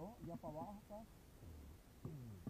no? Ya para abajo acá. Tá-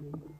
happening.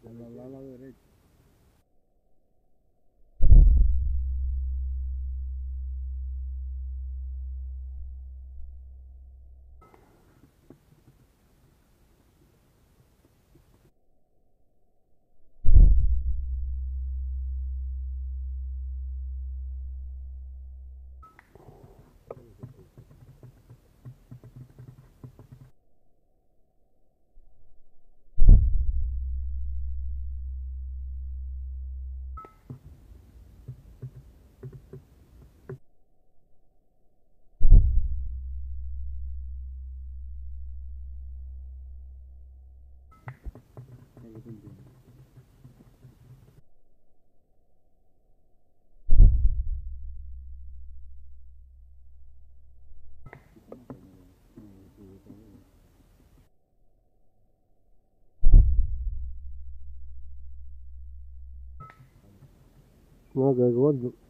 Ponle el ala derecha. много год